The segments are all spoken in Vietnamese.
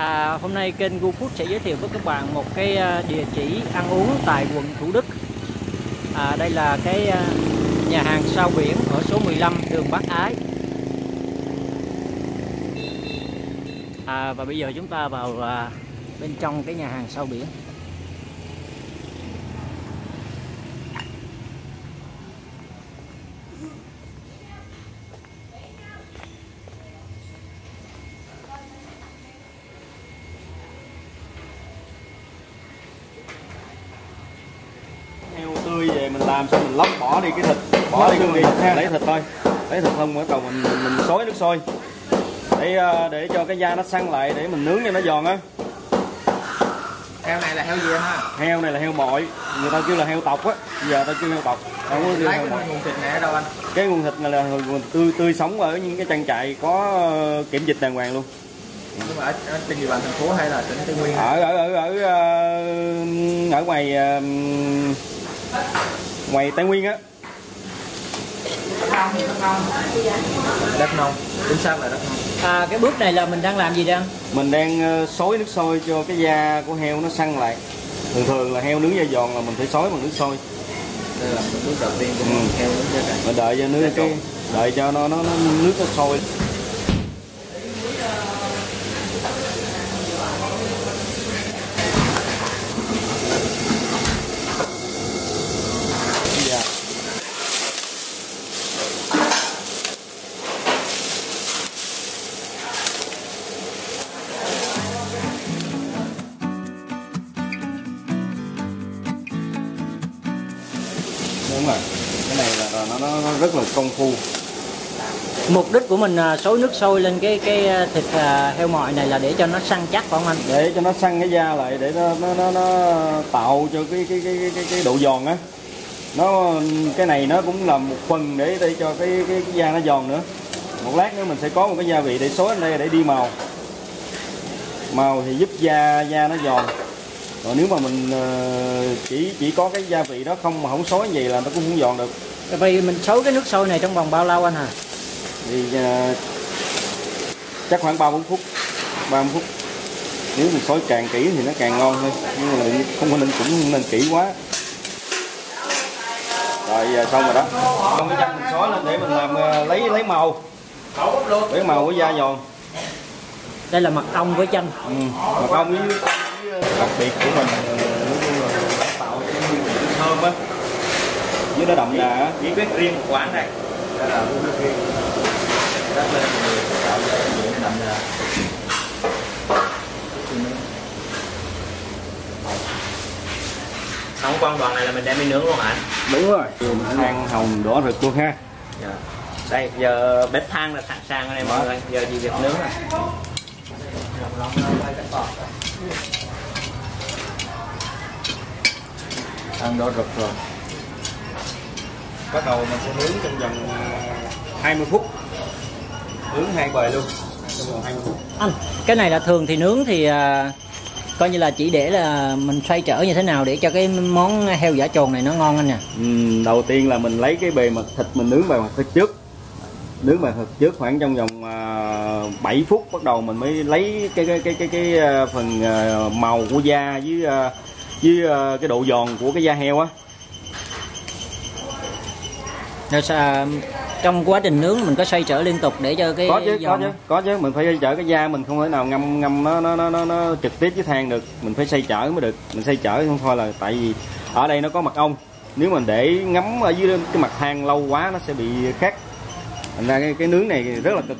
À, hôm nay kênh GoFood sẽ giới thiệu với các bạn một cái à, địa chỉ ăn uống tại quận Thủ Đức. À, đây là cái à, nhà hàng sao biển ở số 15 đường Bắc Ái. À, và bây giờ chúng ta vào à, bên trong cái nhà hàng sao biển. Làm xong mình lóc bỏ đi cái thịt bỏ đi cái thịt ha lấy thịt thôi lấy thịt không bắt đầu mình mình, mình xối nước sôi. Để ờ, để cho cái da nó săn lại để mình nướng cho nó giòn á. Heo này là heo gì ha? Heo này là heo bội người ta kêu là heo tộc á. Giờ ta kêu heo tộc không có kêu heo cái bội. nguồn thịt này ở đâu anh? Cái nguồn thịt này là nguồn tươi tươi sống ở những cái trang trại có ờ, kiểm dịch đàng hoàng luôn. Nhưng mà ở, ở trên địa bàn thành phố hay là tỉnh tây nguyên? Ở ở ở ở ờ, ở ngoài ngoài tây nguyên á. Đất nông. Chính xác là đất nông. À, cái bước này là mình đang làm gì đây? Anh? mình đang ờ, xối nước sôi cho cái da của heo nó săn lại. Thường thường là heo nướng da giòn là mình phải xối bằng nước sôi. Đây là bước đầu tiên của Ừ. heo nướng da mình đợi cho nước cái đợi cho nó nó, nó nước nó sôi rất là công phu. Mục đích của mình à, xối nước sôi lên cái cái à, thịt à, heo mòi này là để cho nó săn chắc phải không anh? để cho nó săn cái da lại để nó nó nó, nó tạo cho cái cái cái cái, cái, độ giòn á. Nó cái này nó cũng là một phần để để cho cái cái, cái da nó giòn nữa. Một lát nữa mình sẽ có một cái gia vị để xối lên đây để đi màu. Màu thì giúp da da nó giòn. Còn nếu mà mình ờ, chỉ chỉ có cái gia vị đó không mà không xối như vậy là nó cũng không giòn được Vậy mình xối cái nước sôi này trong vòng bao lâu anh hả? thì ờ, chắc khoảng ba bốn phút. 30 phút. Nếu mình xối càng kỹ thì nó càng ngon thôi nhưng mà không có nên cũng không nên kỹ quá. Rồi giờ xong rồi đó. Xong cái chanh mình xối lên để mình làm ờ, lấy lấy màu. Lấy màu của da giòn Đây là mật ong với chanh. ừ. mà không với, với đặc biệt của mình ờ, nói chung là tạo cho cái hương vị nó thơm á nó đậm đà á bí quyết riêng của quán này. Đây là bí quyết riêng. Lên tạo ra những đậm đà xong quan đoàn này là mình đem đi nướng luôn hả đúng rồi. Than hồng đỏ rực luôn ha. Dạ. đây giờ bếp than là sẵn sàng rồi này mọi người. Giờ chỉ việc nướng rồi than đỏ rực rồi bắt đầu mình sẽ nướng trong vòng 20 phút. Nướng hai bề luôn. Trong vòng 20 phút. Anh, cái này là thường thì nướng thì à, coi như là chỉ để là mình xoay trở như thế nào để cho cái món heo giả trồn này nó ngon anh nè. Ừm, đầu tiên là mình lấy cái bề mặt thịt mình nướng bề mặt thịt trước. Nướng bề mặt thịt trước khoảng trong vòng uh, 7 phút bắt đầu mình mới lấy cái cái cái cái cái à, phần à, màu của da với à, với à, cái độ giòn của cái da heo á Rồi sao, trong quá trình nướng mình có xoay trở liên tục để cho cái có chứ có chứ có chứ. Mình phải chở cái da mình không thể nào ngâm ngâm nó nó nó nó, nó trực tiếp với than được. Mình phải xây chở mới được. Mình xây chở không thôi là tại vì ở đây nó có mật ong. Nếu mình để ngấm ở dưới cái mặt than lâu quá nó sẽ bị khét. Thành ra cái, cái nướng này rất là cực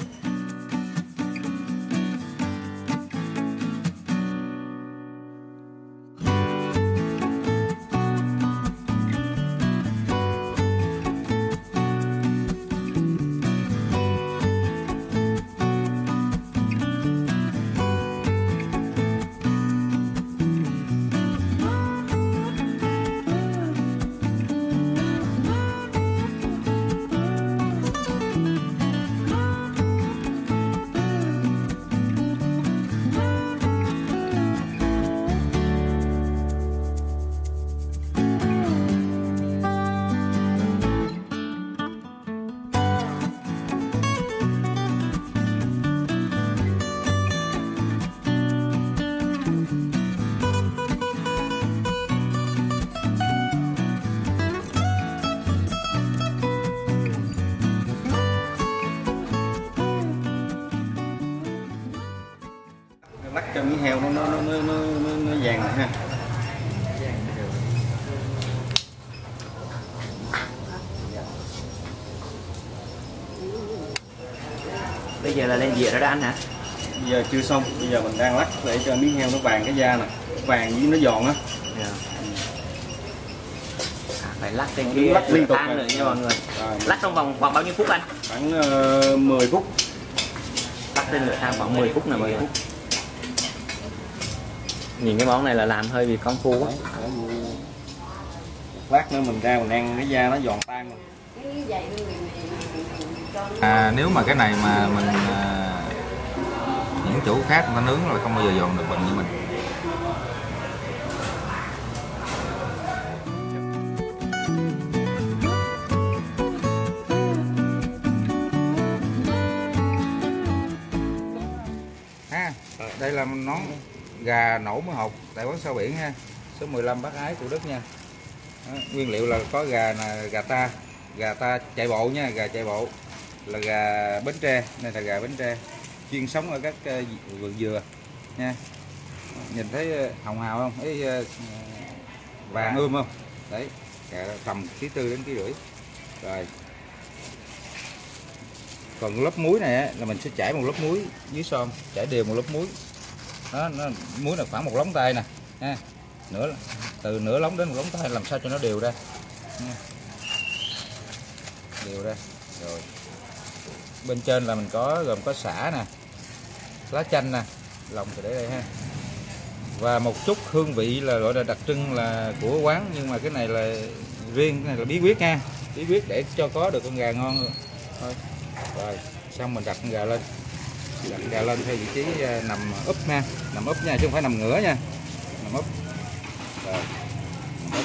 cho miếng heo nó nó nó nó nó, nó, nó vàng này ha. Bây giờ là lên dĩa rồi đó anh hả? Bây giờ chưa xong bây giờ mình đang lắc để cho miếng heo nó vàng cái da nè vàng với nó giòn á. Dạ. à, phải lắc Đúng, kia lắc liên tục nữa nha mọi người. Rồi, lắc trong vòng khoảng bao nhiêu phút anh? Khoảng ờ, 10 phút. Lắc trên lửa than khoảng 10 phút là 10 phút nhìn cái món này là làm hơi bị công phu quá. Lát nữa mình ra mình ăn cái da nó giòn tan rồi. À, nếu mà cái này mà mình à, những chỗ khác người ta nướng là không bao giờ dọn được bằng như mình. Ha đây là món gà nổ mới hột tại quán sao biển ha. Số 15 bác ái của đức nha. Đó, nguyên liệu là có gà là gà ta. Gà ta chạy bộ nha gà chạy bộ là gà bến tre này là gà bến tre. Chuyên sống ở các ờ, vườn dừa nha. Nhìn thấy ờ, hồng hào không? Thấy ờ, vàng ươm không? Đấy gà tầm ký tư đến ký rưỡi. Rồi. Còn lớp muối này á, là mình sẽ chảy một lớp muối dưới son chảy đều một lớp muối nó, nó muối là khoảng một lóng tay nè. Ha nửa từ nửa lóng đến một lóng tay làm sao cho nó đều ra. Đều ra. Rồi. Bên trên là mình có gồm có xả nè lá chanh nè lòng thì để đây ha. Và một chút hương vị là gọi là đặc trưng là của quán nhưng mà cái này là riêng cái này là bí quyết nha. Bí quyết để cho có được con gà ngon. Rồi. thôi rồi xong mình đặt con gà lên đặt gà lên theo vị trí ờ, nằm úp nha. Nằm úp nha chứ không phải nằm ngửa nha. Nằm úp rồi. Nằm úp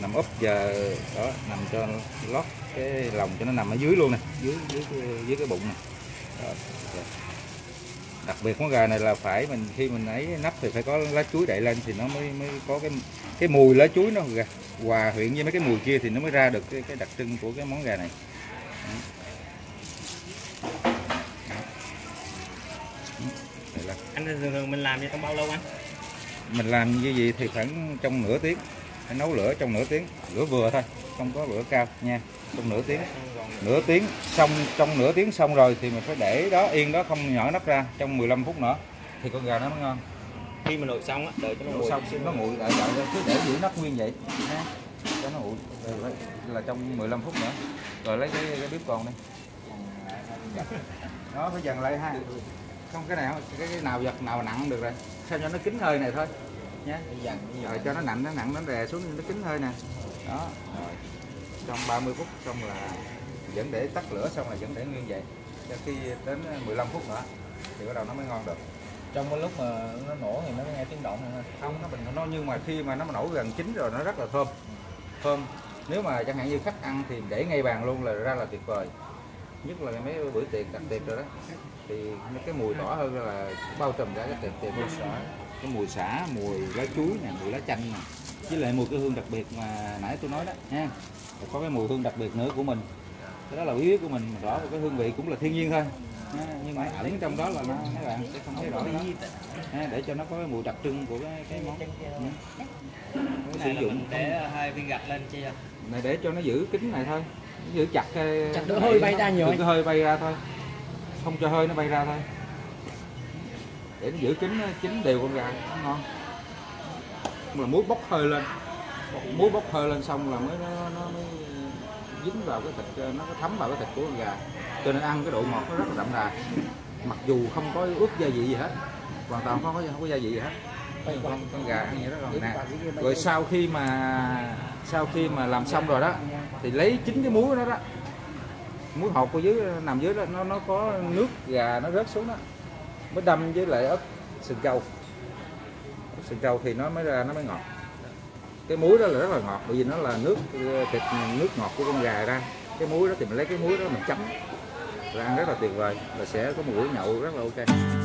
nằm úp giờ đó nằm cho lót cái lòng cho nó nằm ở dưới luôn nè. Dưới dưới dưới cái bụng nè. Đặc biệt món gà này là phải mình khi mình ấy nắp thì phải có lá chuối đậy lên thì nó mới mới có cái cái mùi lá chuối nó gà hòa quyện với mấy cái mùi kia thì nó mới ra được cái, cái đặc trưng của cái món gà này. Là anh thường thường mình làm trong bao lâu anh? mình làm như vậy thì khoảng trong nửa tiếng. Phải nấu lửa trong nửa tiếng. Lửa vừa thôi không có lửa cao nha trong nửa tiếng. Nửa tiếng xong trong nửa tiếng xong rồi thì mình phải để đó yên đó không nhỏ nắp ra trong 15 phút nữa. Thì con gà nó mới ngon. Khi mà nồi xong á đợi cho nó nguội. xong nó nguội đợi đợi cứ để giữ nắp nguyên vậy. Ha cho nó nguội. Rồi là trong 15 phút nữa. Rồi lấy cái, cái bếp còn đi. Đó phải dần lại ha không? Cái này không? Cái, cái nào giật nào nặng được rồi. Sao cho nó kín hơi này thôi. Nha rồi cho nó nặng nó nặng nó đè xuống nó kín hơi nè. Đó. Rồi. Trong 30 phút xong là vẫn để tắt lửa xong là vẫn để nguyên vậy. Cho khi đến 15 phút nữa thì bắt đầu nó mới ngon được. Trong cái lúc mà nó nổ thì nó nghe tiếng động ha không nó bình nó nhưng mà khi mà nó nổ gần chín rồi nó rất là thơm. Thơm. Nếu mà chẳng hạn như khách ăn thì để ngay bàn luôn là ra là tuyệt vời nhất là mấy bữa tiệc đặc tiệc rồi đó. Thì cái mùi tỏ hơn là bao trùm cả cái tiệc tiệc mùi xả cái mùi xả mùi lá chuối nè mùi lá chanh nè. Với lại mùi cái hương đặc biệt mà nãy tôi nói đó nha Rồi có cái mùi hương đặc biệt nữa của mình. Cái đó là bí quyết của mình rõ cái hương vị cũng là thiên nhiên thôi. Nhưng mà ẩn trong đó là nó các bạn sẽ không thấy rõ đó. Ha, để cho nó có cái mùi đặc trưng của cái, cái món. Ừ. Nó sử dụng không- hai viên gạch lên chia này để cho nó giữ kính này thôi. nó giữ chặt cái Chặt đỡ hơi bay ra nhiều có hơi bay ra thôi. Không cho hơi nó bay ra thôi. Để nó giữ kính nó chín đều con gà nó ngon. Là muối bốc hơi lên. Muối bốc hơi lên xong là mới nó, nó mới dính vào cái thịt nó thấm vào cái thịt của con gà. Cho nên ăn cái độ ngọt nó rất là đậm đà. Mặc dù không có ướp gia vị gì hết hoàn toàn không có không có gia vị gì hết. Con, con gà ăn vậy rất là nè. Rồi sau khi mà sau khi mà làm xong rồi đó, thì lấy chính cái muối đó đó, muối hột của dưới, nằm dưới đó, nó nó có nước, gà nó rớt xuống đó, mới đâm với lại ớt sừng trâu. Sừng trâu thì nó mới ra, nó mới ngọt. Cái muối đó là rất là ngọt, bởi vì nó là nước ờ, thịt, nước ngọt của con gà ra. Cái muối đó thì mình lấy cái muối đó mình chấm, là ăn rất là tuyệt vời và sẽ có một buổi nhậu rất là ok.